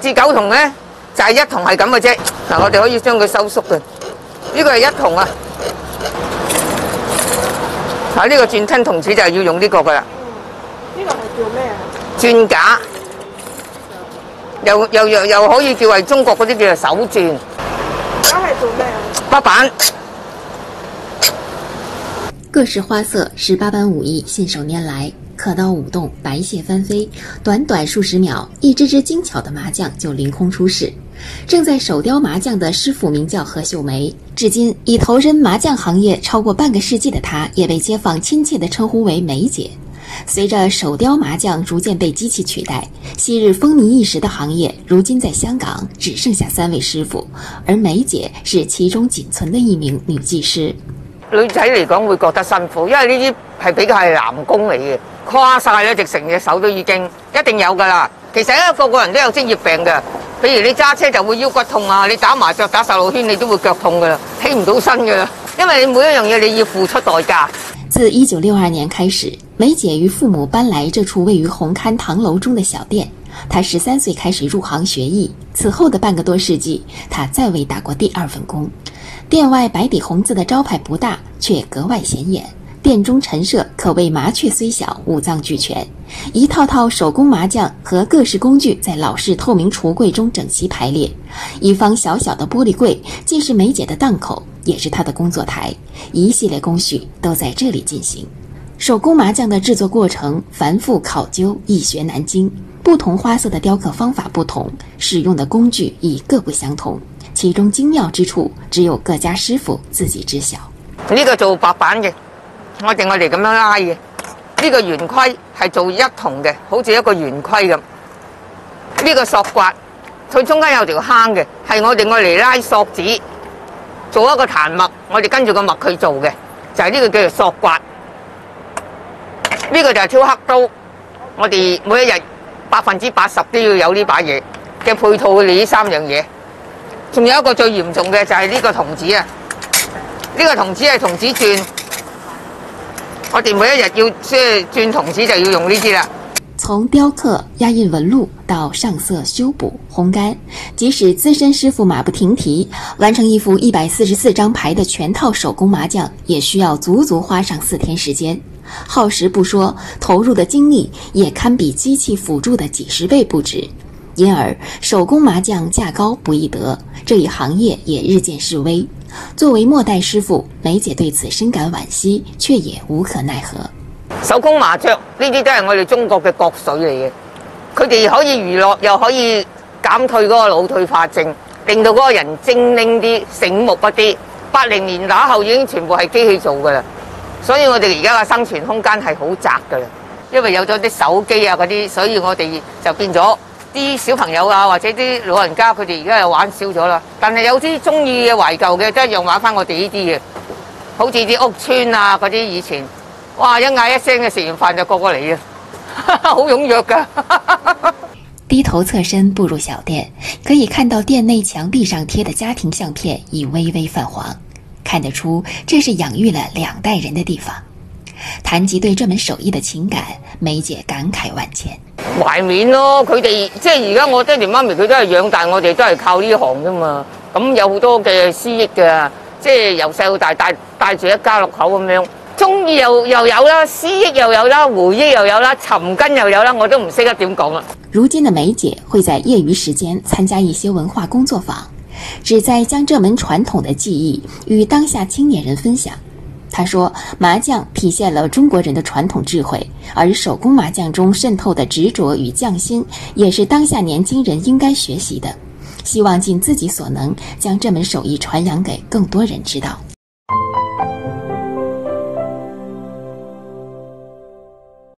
至九筒咧，就係一筒係咁嘅啫。嗱，我哋可以將佢收縮嘅。呢個係一筒啊。啊，呢個轉吞筒子就係要用呢個噶啦。呢個係叫咩啊？轉架，又又又又可以叫為中國嗰啲叫做手轉。而家係做咩啊？八板。各式花色，十八般武艺信手拈来，刻刀舞动，白蟹翻飞，短短数十秒，一支支精巧的麻将就凌空出世。正在手雕麻将的师傅名叫何秀梅，至今已投身麻将行业超过半个世纪的她，也被街坊亲切地称呼为梅姐。随着手雕麻将逐渐被机器取代，昔日风靡一时的行业，如今在香港只剩下三位师傅，而梅姐是其中仅存的一名女技师。女仔嚟講會覺得辛苦，因為呢啲係比較係男工嚟嘅，跨晒咧，直成隻手都已經一定有噶啦。其實咧，個個人都有職業病嘅，譬如你揸車就會腰骨痛啊，你打麻雀打十六圈你都會腳痛噶啦，起唔到身噶啦，因為你每一樣嘢你要付出代價。自一九六二年開始，梅姐與父母搬來這處位於紅磡唐樓中的小店。她十三歲開始入行學藝，此後的半個多世紀，她再未打過第二份工。店外白底红字的招牌不大，却格外显眼。店中陈设可谓麻雀虽小，五脏俱全。一套套手工麻将和各式工具在老式透明橱柜中整齐排列。一方小小的玻璃柜，既是梅姐的档口，也是她的工作台。一系列工序都在这里进行。手工麻将的制作过程繁复考究，易学难精。不同花色的雕刻方法不同，使用的工具亦各不相同。其中精妙之處，只有各家師傅自己知曉。呢個做白板嘅，我哋我哋咁樣拉嘅。呢個圓規係做一筒嘅，好似一個圓規咁。呢個索刮，佢中間有條坑嘅，係我哋我嚟拉索子，做一個彈墨，我哋跟住個墨去做嘅，就係呢個叫做索刮。呢個就係挑黑刀，我哋每一日百分之八十都要有呢把嘢嘅配套，我哋呢三樣嘢。仲有一個最嚴重嘅就係呢個筒子啊！呢個筒子係筒子轉，我哋每一日要即係轉筒子就要用呢啲啦。從雕刻、壓印紋路到上色、修補、烘乾，即使資深師傅馬不停蹄，完成一副一百四十四張牌的全套手工麻將，也需要足足花上四天時間。耗時不說，投入的精力也堪比機器輔助的幾十倍不止。因而，手工麻将价高不易得，这一行业也日渐式微。作为末代师傅，梅姐对此深感惋惜，却也无可奈何。手工麻雀呢啲都系我哋中国嘅国粹嚟嘅，佢哋可以娱乐，又可以减退嗰個腦退化症，令到嗰个人精灵啲、醒目一啲。八零年打后已经全部系机器做噶啦，所以我哋而家嘅生存空间系好窄噶啦，因为有咗啲手机啊嗰啲，所以我哋就变咗。啲小朋友啊，或者啲老人家，佢哋而家又玩少咗啦。但係有啲中意嘅懷舊嘅，都一樣玩翻我哋呢啲嘅。好似啲屋村啊，嗰啲以前，哇！一嗌一聲嘅食完飯就個個嚟啊，好踴躍噶。低頭側身步入小店，可以看到店內牆壁上貼的家庭相片已微微泛黃，看得出這是養育了兩代人的地方。談及對這門手藝的情感，梅姐感慨萬千。懷緬咯，佢哋即係而家我爹哋媽咪佢都係養大我哋，都係靠呢行啫嘛。咁有好多嘅私益嘅，即係由細到大帶帶住一家六口咁樣，中意又又有啦，私益又有啦，回憶又有啦，尋根又有啦，我都唔識得點講啦。如今的梅姐會在業餘時間參加一些文化工作坊，旨在將這門傳統的技藝與當下青年人分享。他说：“麻将体现了中国人的传统智慧，而手工麻将中渗透的执着与匠心，也是当下年轻人应该学习的。希望尽自己所能，将这门手艺传扬给更多人知道。”